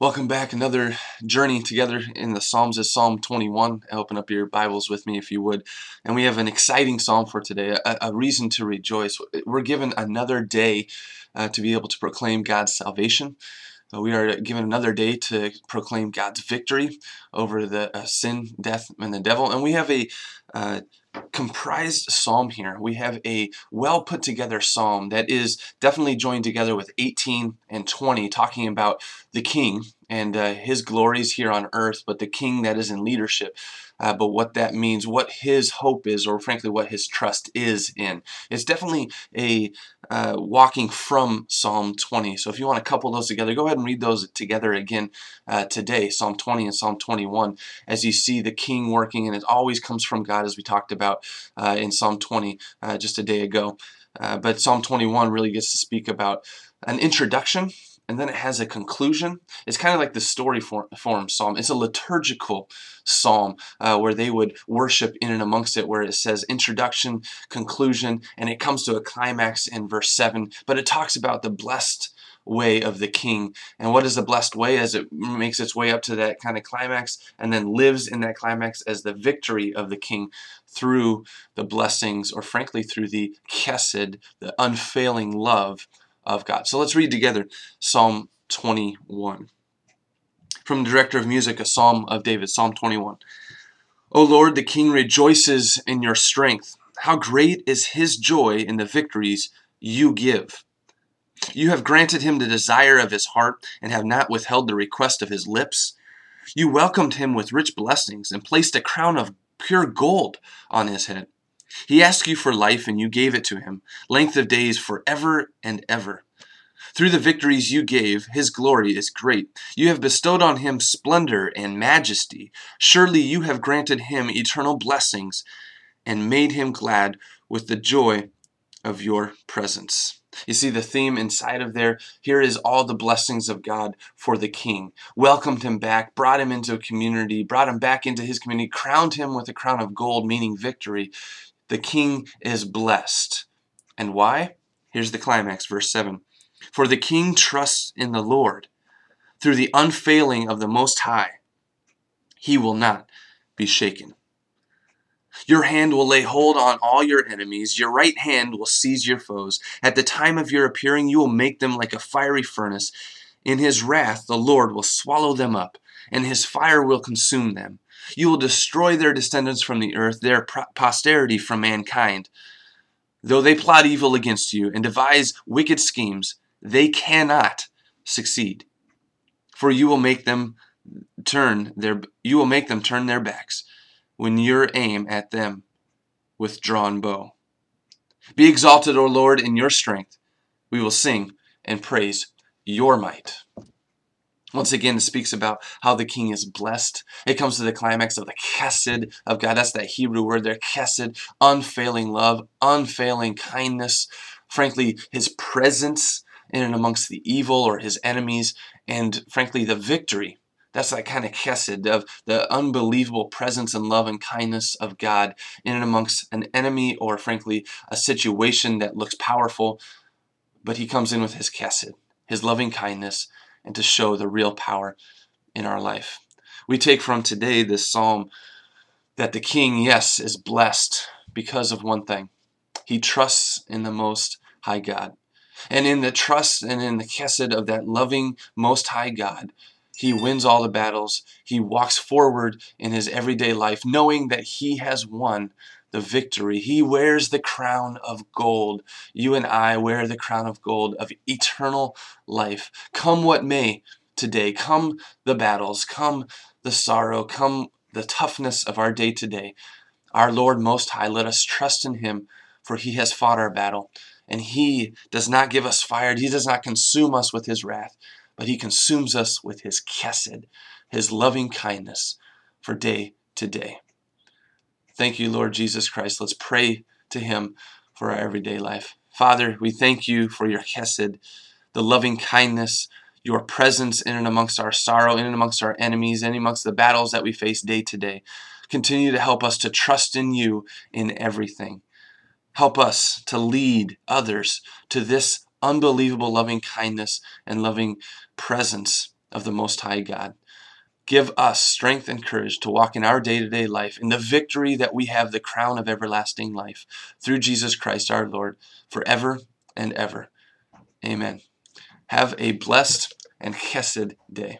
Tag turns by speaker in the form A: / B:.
A: Welcome back. Another journey together in the Psalms is Psalm 21. Open up your Bibles with me if you would. And we have an exciting psalm for today, a, a reason to rejoice. We're given another day uh, to be able to proclaim God's salvation. Uh, we are given another day to proclaim God's victory over the uh, sin, death, and the devil. And we have a uh, comprised psalm here. We have a well put together psalm that is definitely joined together with 18 and 20, talking about the king and uh, his glories here on earth, but the king that is in leadership uh, but what that means, what his hope is, or frankly, what his trust is in. It's definitely a uh, walking from Psalm 20. So if you want to couple those together, go ahead and read those together again uh, today, Psalm 20 and Psalm 21, as you see the king working, and it always comes from God, as we talked about uh, in Psalm 20 uh, just a day ago. But Psalm 21 really gets to speak about an introduction and then it has a conclusion. It's kind of like the story form, form psalm. It's a liturgical psalm uh, where they would worship in and amongst it, where it says introduction, conclusion, and it comes to a climax in verse 7. But it talks about the blessed way of the king. And what is the blessed way as it makes its way up to that kind of climax and then lives in that climax as the victory of the king through the blessings, or frankly, through the chesed, the unfailing love of God. So let's read together Psalm 21. From the director of music, a psalm of David, Psalm 21. O Lord, the king rejoices in your strength. How great is his joy in the victories you give. You have granted him the desire of his heart and have not withheld the request of his lips. You welcomed him with rich blessings and placed a crown of pure gold on his head. He asked you for life, and you gave it to him, length of days forever and ever. Through the victories you gave, his glory is great. You have bestowed on him splendor and majesty. Surely you have granted him eternal blessings and made him glad with the joy of your presence. You see the theme inside of there. Here is all the blessings of God for the king. Welcomed him back, brought him into a community, brought him back into his community, crowned him with a crown of gold, meaning victory the king is blessed. And why? Here's the climax, verse 7. For the king trusts in the Lord. Through the unfailing of the Most High, he will not be shaken. Your hand will lay hold on all your enemies. Your right hand will seize your foes. At the time of your appearing, you will make them like a fiery furnace. In his wrath, the Lord will swallow them up, and his fire will consume them. You will destroy their descendants from the earth, their posterity from mankind. Though they plot evil against you and devise wicked schemes, they cannot succeed. For you will make them turn their you will make them turn their backs when you aim at them with drawn bow. Be exalted, O Lord, in your strength. We will sing and praise your might. Once again, it speaks about how the king is blessed. It comes to the climax of the chesed of God. That's that Hebrew word there, chesed, unfailing love, unfailing kindness. Frankly, his presence in and amongst the evil or his enemies, and frankly, the victory. That's that kind of chesed of the unbelievable presence and love and kindness of God in and amongst an enemy or, frankly, a situation that looks powerful. But he comes in with his chesed, his loving kindness, and to show the real power in our life. We take from today this psalm that the king, yes, is blessed because of one thing. He trusts in the Most High God. And in the trust and in the chesed of that loving Most High God, he wins all the battles. He walks forward in his everyday life, knowing that he has won the victory. He wears the crown of gold. You and I wear the crown of gold of eternal life. Come what may today, come the battles, come the sorrow, come the toughness of our day to day. Our Lord Most High, let us trust in Him, for He has fought our battle. And He does not give us fire, He does not consume us with His wrath, but He consumes us with His chesed, His loving kindness for day to day. Thank you, Lord Jesus Christ. Let's pray to Him for our everyday life. Father, we thank you for your chesed, the loving kindness, your presence in and amongst our sorrow, in and amongst our enemies, in and amongst the battles that we face day to day. Continue to help us to trust in you in everything. Help us to lead others to this unbelievable loving kindness and loving presence of the Most High God. Give us strength and courage to walk in our day to day life in the victory that we have the crown of everlasting life through Jesus Christ our Lord forever and ever. Amen. Have a blessed and chesed day.